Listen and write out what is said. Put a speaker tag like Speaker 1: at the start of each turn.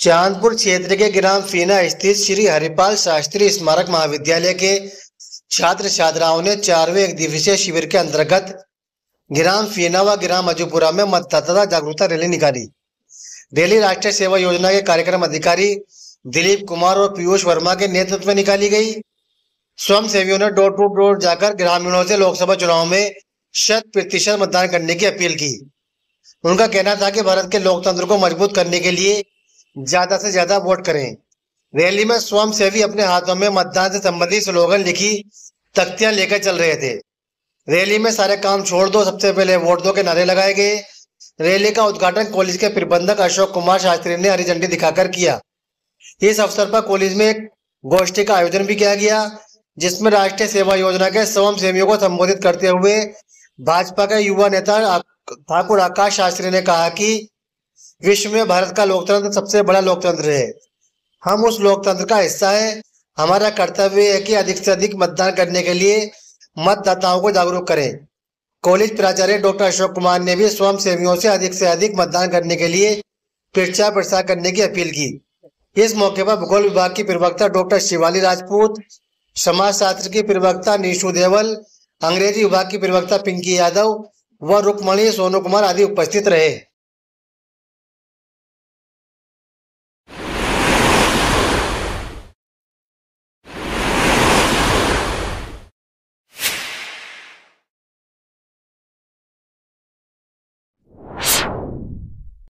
Speaker 1: चांदपुर क्षेत्र के ग्राम फीना स्थित श्री हरिपाल शास्त्री स्मारक महाविद्यालय के छात्र छात्राओं ने चारवें एक दिवसीय शिविर के अंतर्गत ग्राम फीना व ग्राम अजूपुरा में मतदाता जागरूकता रैली निकाली। रैली राष्ट्रीय सेवा योजना के कार्यक्रम अधिकारी दिलीप कुमार और पीयूष वर्मा के नेतृत्व में निकाली गई। स्वयं सेवियों ने डोर टू डोर जाकर ग्रामीणों से लोकसभा चुनाव में शत प्रतिशत मतदान करने की अपील की। उनका कहना था कि भारत के लोकतंत्र को मज़बूत करने के लिए ज़्यादा से ज़्यादा वोट करें। रैली में स्वयं सेवी अपने हाथों में मतदान से संबंधित स्लोगन लिखी, तख्तियाँ लेकर चल रहे थे। रैली में सारे काम छोड़ दो, सबसे पहले वोट दो के नारे लगाए गए। रैली का उद्घाटन कॉलेज के प्रबंधक अशोक कुमार शास्त्री ने हरी झंडी दिखाकर किया। इस अवसर पर कॉलेज में एक गोष्ठी का आयोजन भी किया गया, जिसमें राष्ट्रीय सेवा योजना के स्वयं सेवियों को संबोधित करते हुए भाजपा के युवा नेता ठाकुर आकाश शास्त्री ने कहा कि विश्व में भारत का लोकतंत्र सबसे बड़ा लोकतंत्र है। हम उस लोकतंत्र का हिस्सा है। हमारा कर्तव्य है कि अधिक से अधिक मतदान करने के लिए मतदाताओं को जागरूक करें। कॉलेज प्राचार्य डॉक्टर अशोक कुमार ने भी स्वयं सेवियों से अधिक से अधिक मतदान करने के लिए प्रचार प्रसार करने की अपील की। इस मौके पर भूगोल विभाग की प्रवक्ता डॉक्टर शिवाली राजपूत, समाज शास्त्र की प्रवक्ता निशु देवल, अंग्रेज़ी विभाग की प्रवक्ता पिंकी यादव व रुकमणी सोनू कुमार आदि उपस्थित रहे।